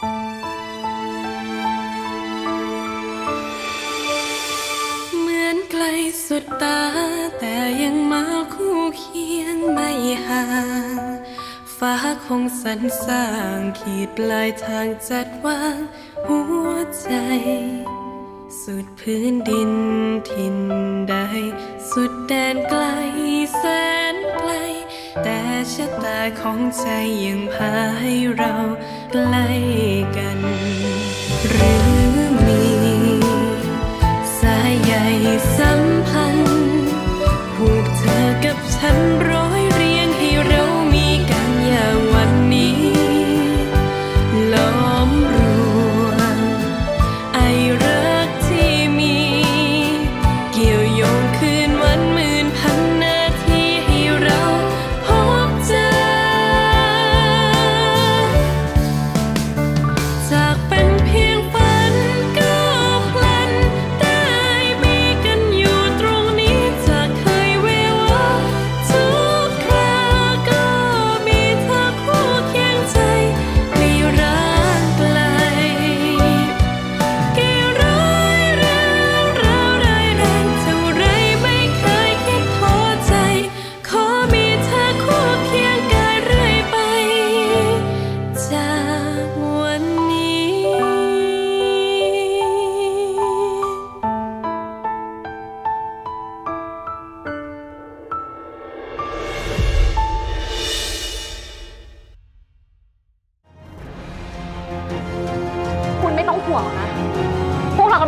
เหมือนไกลสุดตา แต่ยังมาคู่เคียงไม่ห่าง ฟ้าคงสรรสร้างขีดปลายทางจัดวางหัวใจ สุดพื้นดินทินใด สุดแดนไกลแสนไกล แต่ชะตาของใจยังพาให้เรา ใกล้กัน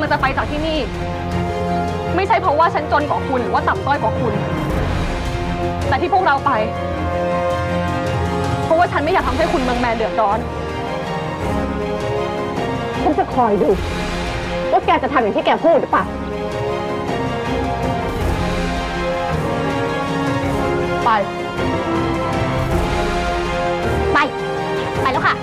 ำลังจะไปจากที่นี่ ไม่ใช่เพราะว่าฉันจนกว่าคุณหรือว่าต่ำต้อยกว่าคุณ แต่ที่พวกเราไป เพราะว่าฉันไม่อยากทำให้คุณเมืองแมนเดือดร้อน ฉันจะคอยดูว่าแกจะทำอย่างที่แกพูดหรือเปล่าไป ไป ไปแล้วค่ะ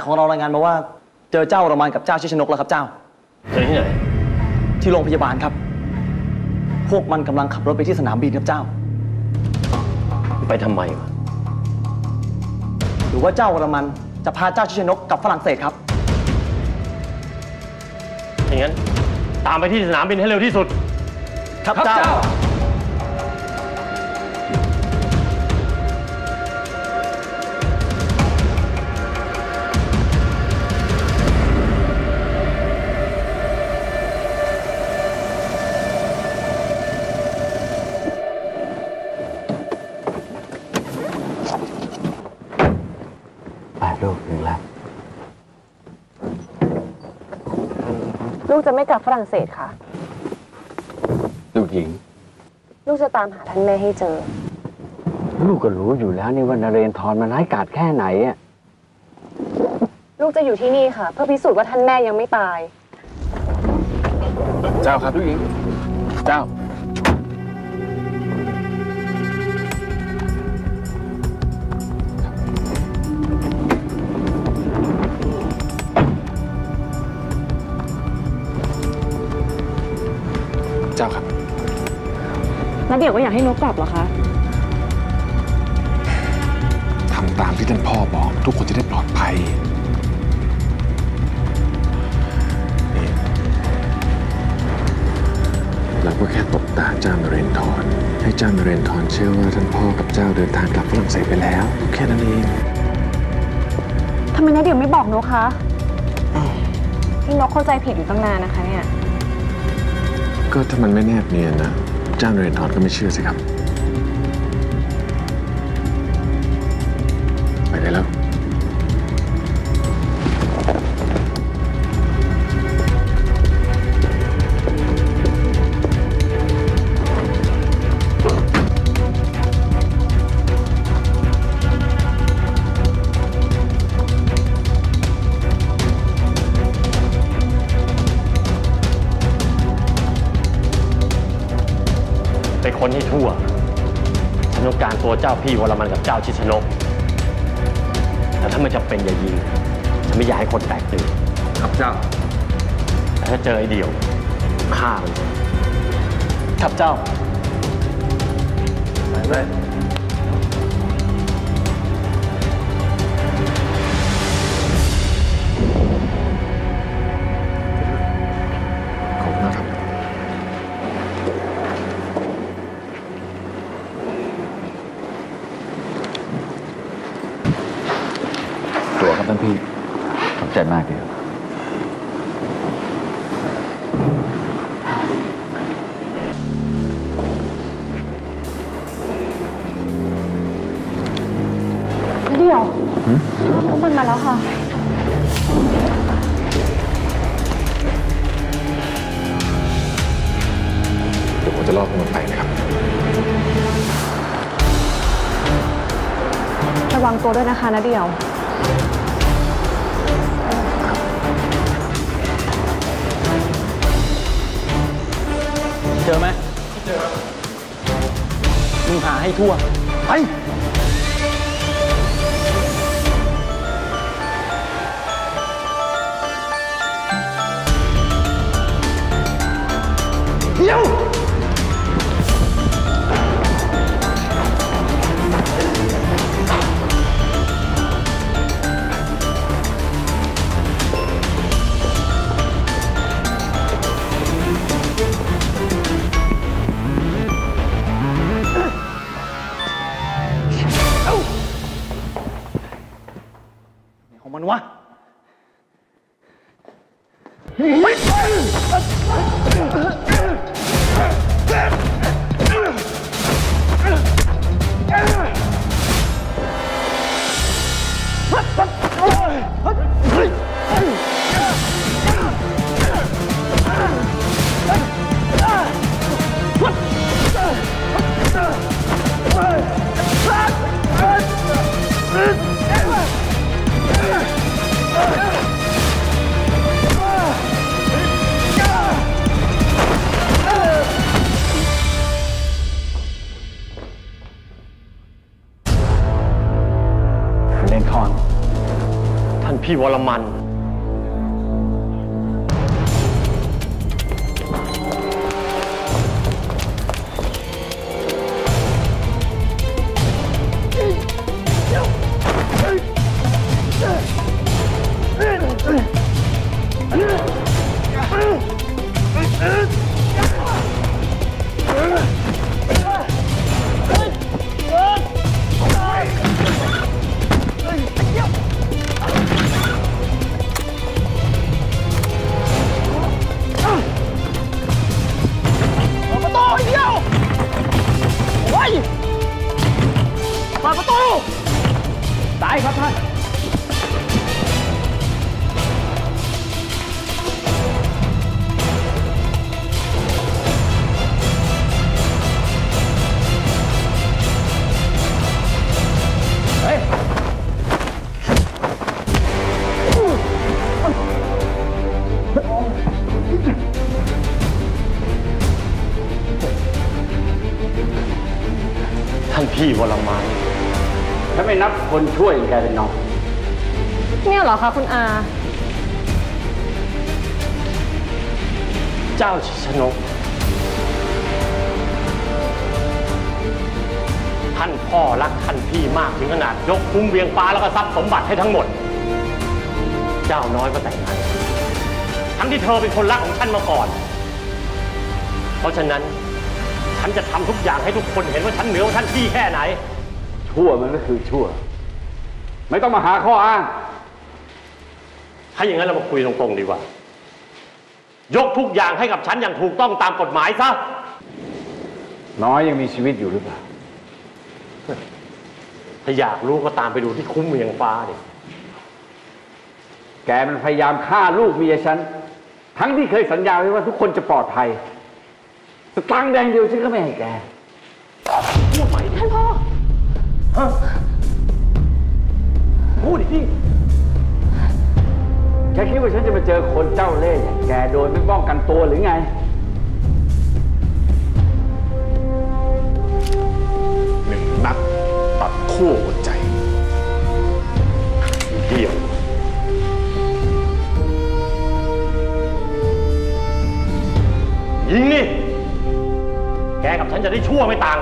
ายของเรารายงานมาว่า เจอเจ้าประมาณกับเจ้าชิชนกแล้วครับเจ้า เจอที่ไหน ที่โรงพยาบาลครับ พวกมันกำลังขับรถไปที่สนามบินครับเจ้า ไปทำไมวะหรือว่าเจ้าวรมันจะพาเจ้าชิชนกกลับฝรั่งเศสครับ อย่างนั้น ตามไปที่สนามบินให้เร็วที่สุด ครับเจ้า ลูกถึงแล้วลูกจะไม่กลับฝรั่งเศสค่ะ ลูกหญิง ลูกจะตามหาท่านแม่ให้เจอ ลูกก็รู้อยู่แล้วนี่ว่านเรนทรมันร้ายกาจแค่ไหนอะลูกจะอยู่ที่นี่ค่ะ เพื่อพิสูจน์ว่าท่านแม่ยังไม่ตาย เจ้าครับลูกหญิง เจ้า เจ้าครับ แล้วเดี๋ยวก็อยากให้นกกลับเหรอคะทำตามที่ท่านพ่อบอก ทุกคนจะได้ปลอดภัยนี่เราก็แค่ตบตาเจ้านเรนทรให้เจ้านเรนทรเชื่อว่าท่านพ่อกับเจ้าเดินทางกลับฝรั่งเศสไปแล้ว แค่นั้นเองทำไมนะเดี๋ยวไม่บอกนกคะพี่นกเข้าใจผิดอยู่ตั้งนานนะคะเนี่ย ก็ถ้ามันไม่แนบเนียนนะเจ้างเรนทรก็ไม่เชื่อสิครับ ไปได้แล้ว นต้องการตัวเจ้าพี่วรมันกับเจ้าชิชนก แต่ถ้ามันจะเป็นอย่ายิงฉันไม่อยากให้คนแตกตื่นครับเจ้า แต่ถ้าเจอไอ้เดี่ยวฆ่ามันครับเจ้าไปเลย ตัวครับท่านพี่ขอบใจมากเลยเดี๋ยวพวกมันมาแล้วค่ะ เดี๋ยวผมจะล่อพวกมันไปนะครับ ระวังตัวด้วยนะคะนะเดี่ยว ทั่ว ไป เพี่วรมัน เจ้าชิชนก ท่านพ่อรักท่านพี่มากถึงขนาดยกคุ้มเวียงฟ้าแล้วก็ทรัพย์สมบัติให้ทั้งหมด เจ้าน้อยก็แต่งงานทั้งที่เธอเป็นคนรักของฉันมาก่อน เพราะฉะนั้นฉันจะทำทุกอย่างให้ทุกคนเห็นว่าฉันเหนือกว่าท่านพี่แค่ไหน ชั่วมันก็คือชั่ว ไม่ต้องมาหาข้ออ้างถ้าอย่างนั้นเรามาคุยตรงๆดีกว่า ยกทุกอย่างให้กับฉันอย่างถูกต้องตามกฎหมายซะ น้อยยังมีชีวิตอยู่หรือเปล่า ถ้าอยากรู้ก็ตามไปดูที่คุ้มเวียงฟ้าดิแกมันพยายามฆ่าลูกเมียฉัน ทั้งที่เคยสัญญาไว้ว่าทุกคนจะปลอดภัยสตางค์แดงเดียวฉันก็ไม่ให้แกพูดอีกที ธอคิดว่าฉันจะมาเจอคนเจ้าเล่ห์อย่างแกโดยไม่ป้องกันตัวหรือไง หนึ่งนัดตัดขั้หัวใจเดี่ยวยิงนี่ แกกับฉันจะได้ชั่วไม่ต่าง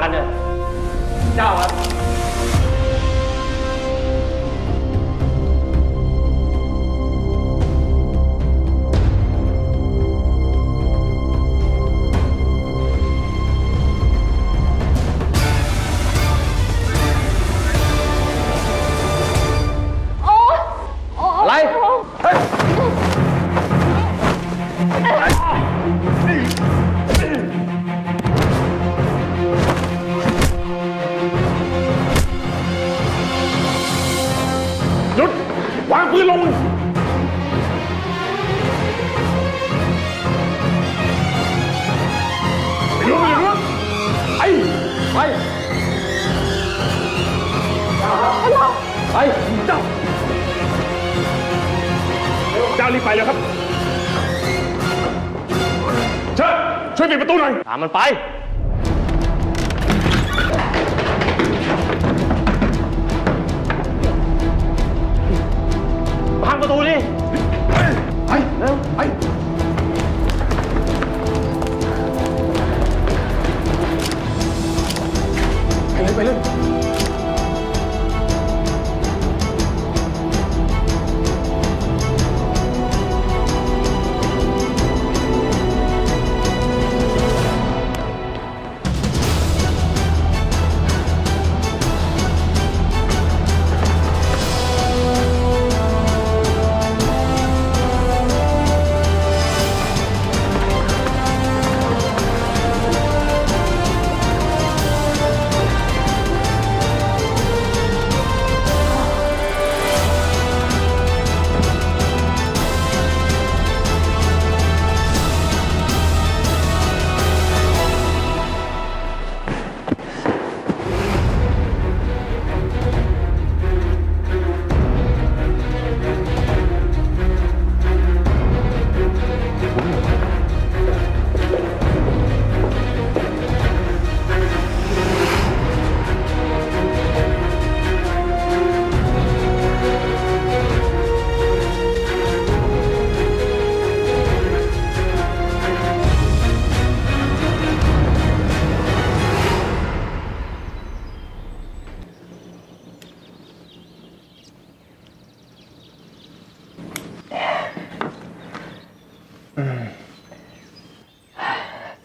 ช่วยปิดประตูหน่อยตามมันไป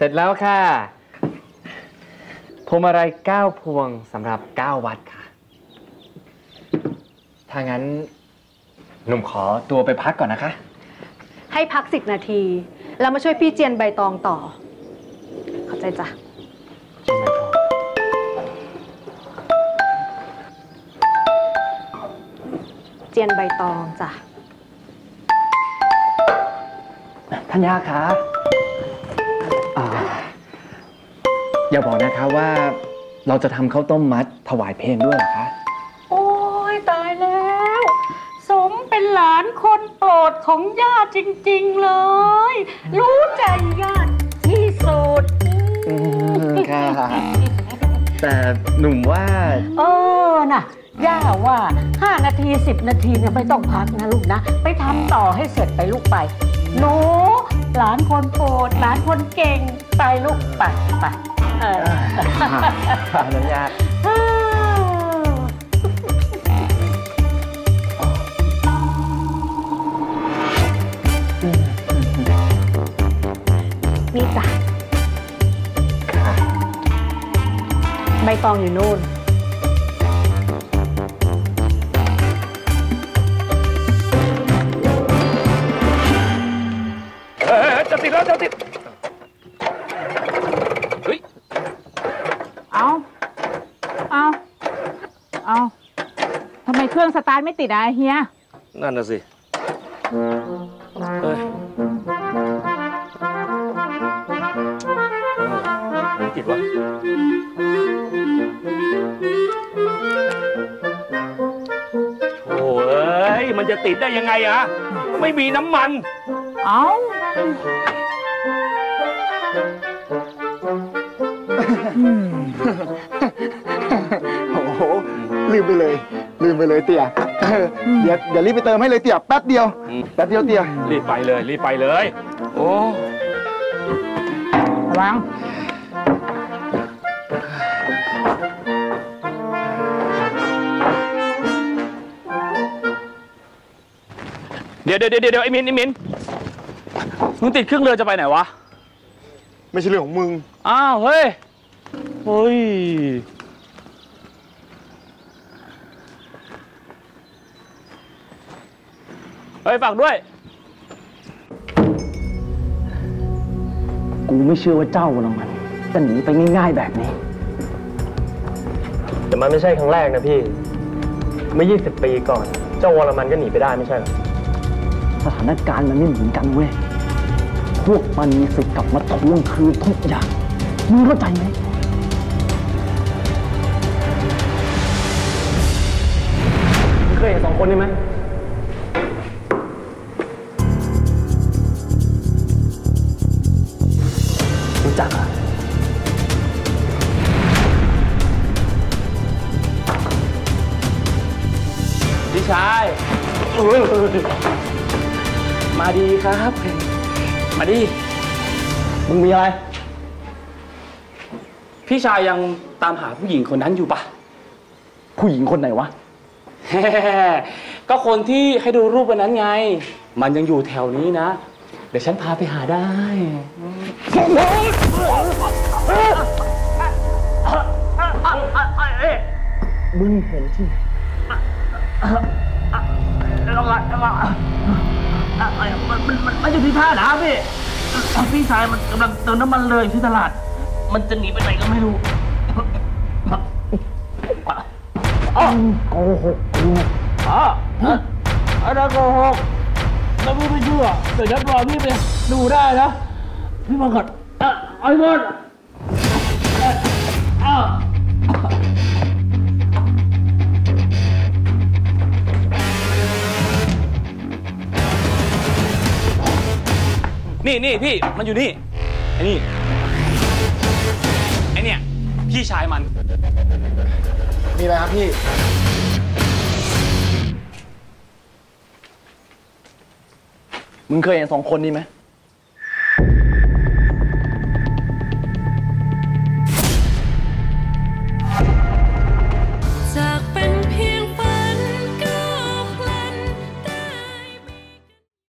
ร็จแล้วค่ะพวงมาลัยเก้าพวงสำหรับเก้าวัดค่ะ ถ้างั้นหนุ่มขอตัวไปพักก่อนนะคะ ให้พักสิบนาที แล้วมาช่วยพี่เจียนใบตองต่อเข้าใจจ้ะเจียนใบตองจ้ะ ท่านยาคะ อ่าอย่าบอกนะคะว่าเราจะทำข้าวต้มมัดถวายเพลด้วยเหรอคะ โอ้ยตายแล้ว สมเป็นหลานคนโปรดของย่าจริง ๆเลย รู้ใจย่าที่สุดอืมค่ะ แต่หนุ่มว่า เออน่ะ ย่าว่า 5 นาที 10 นาทีเนี่ยไม่ต้องพักนะลูกนะ ไปทำต่อให้เสร็จไปลูกไปหนู หลานคนโปรดหลานคนเก่งไปลูกไปไปเออค่ะนัญญาเออนี่จ้ะใบตองอยู่นู่น ยจะติดแล้วจะติดเอาเอาเอาทำไมเครื่องสตาร์ทไม่ติดอะเฮีย นั่นน่ะสิเอ้ยไม่ติดวะโถ่เอ้ย มันจะติดได้ยังไงอะไม่มีน้ำมัน เอา โอ้โหลืมไปเลย ลืมไปเลยเตี่ยเออเดี๋ยวเดี๋ยวรีบไปเติมให้เลยเตี่ยแป๊บเดียวอืมแป๊บเดียวเตี่ยรีบไปเลย รีบไปเลย โอ้อระวังเดี๋ยวเดี๋ยวเดี๋ยวเดี๋ยวไอ้มินไอ้มินมึงติดเครื่องเรือจะไปไหนวะ ไม่ใช่เรื่องของมึง อ้าว เฮ้ย เฮ้ย เฮ้ยฝากด้วย กูไม่เชื่อว่าเจ้านะมันจะหนีไปง่ายๆแบบนี้ แต่มันไม่ใช่ครั้งแรกนะพี่ เมื่อ 20 ปีก่อน เจ้าวรมันก็หนีไปได้ไม่ใช่เหรอ สถานการณ์มันไม่เหมือนกันเว้ย พวกมันมีสิทธิ์กลับมาทวงคืนทุกอย่าง มึงเข้าใจไหม เคยเห็นสองคนนี้ไหมรู้จักอะพี่ชายมาดีครับ มาดี มึงมีอะไร พี่ชายยังตามหาผู้หญิงคนนั้นอยู่ปะผู้หญิงคนไหนวะ ก็คนที่ให้ดูรูปวันนั้นไง มันยังอยู่แถวนี้นะ เดี๋ยวฉันพาไปหาได้มึงเห็นที่ไหนมันมันมันมันอยู่ที่ท่าน้ำพี่พี่ชายมันกำลังเติมน้ำมันเลยอยู่ที่ตลาด มันจะหนีไปไหนก็ไม่รู้ โกหกกูอ๋ออะไรโกหกแล้วพี่ไม่เชื่อเดี๋ยวฉันรอพี่ไปดูได้นะ พี่มาก่อนไอ้บอลอ่นี่นี่พี่มันอยู่นี่ไอ้นี่ไอ้เนี่ยพี่ชายมัน มีอะไรครับพี่ มึงเคยเห็นสองคนนี้ไหม